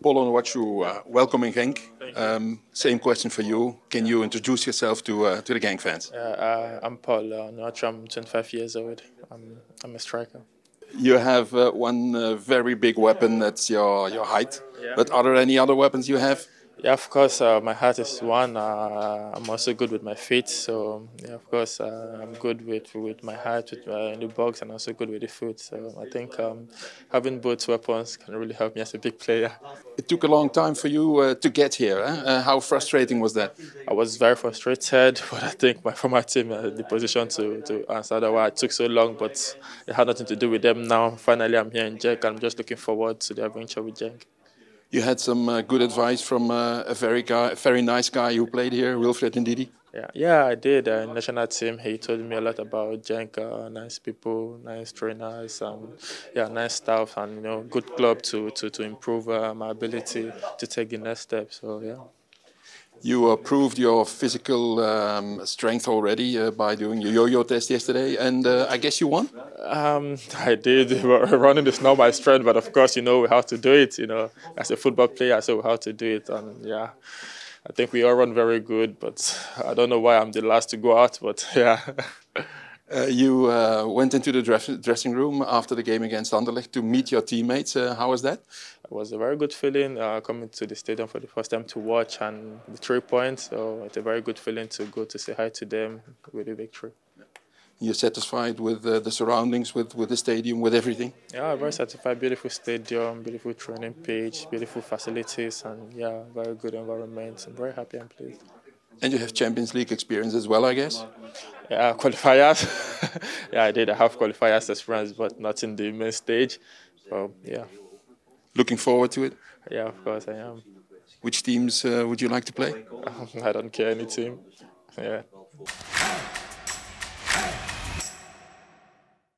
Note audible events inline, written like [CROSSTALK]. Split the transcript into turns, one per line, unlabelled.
Paul Onuachu, uh, welcome in Genk. Um, same question for you. Can you introduce yourself to uh, to the Genk fans?
Uh, I'm Paul Onuachu. I'm 25 years old. I'm, I'm a striker.
You have uh, one uh, very big weapon. That's your your height. Yeah. But are there any other weapons you have?
Yeah, of course, uh, my heart is one. Uh, I'm also good with my feet, so yeah, of course, uh, I'm good with with my heart, with in the box, and also good with the foot. So I think um, having both weapons can really help me as a big player.
It took a long time for you uh, to get here. Eh? Uh, how frustrating was that?
I was very frustrated, [LAUGHS] but I think my former team had the position to to answer that why it took so long. But it had nothing to do with them. Now, finally, I'm here in Genk. I'm just looking forward to the adventure with Genk.
You had some uh, good advice from uh, a very guy, very nice guy who played here, Wilfred Ndidi.
Yeah, yeah, I did. Uh, national team, he told me a lot about Jenka, nice people, nice trainers, and yeah, nice staff, and you know, good club to to to improve uh, my ability to take the next step. So yeah.
You proved your physical um, strength already uh, by doing your yo-yo test yesterday, and uh, I guess you won.
Um, I did. [LAUGHS] Running is not my strength, but of course, you know how to do it. You know, as a football player, I know how to do it, and yeah, I think we all run very good. But I don't know why I'm the last to go out. But [LAUGHS] yeah.
Uh, you uh, went into the dress dressing room after the game against Anderlecht to meet your teammates. Uh, how was that?
It was a very good feeling uh, coming to the stadium for the first time to watch and the three points. So it's a very good feeling to go to say hi to them with the victory.
You're satisfied with uh, the surroundings, with, with the stadium, with everything?
Yeah, very satisfied. Beautiful stadium, beautiful training pitch, beautiful facilities, and yeah, very good environment. I'm very happy and pleased.
And you have Champions League experience as well, I guess?
Yeah, qualifiers. [LAUGHS] yeah, I did. I have qualifiers as France, but not in the main stage. So, yeah.
Looking forward to it?
Yeah, of course I am.
Which teams uh, would you like to play? [LAUGHS]
I don't care any team. Yeah.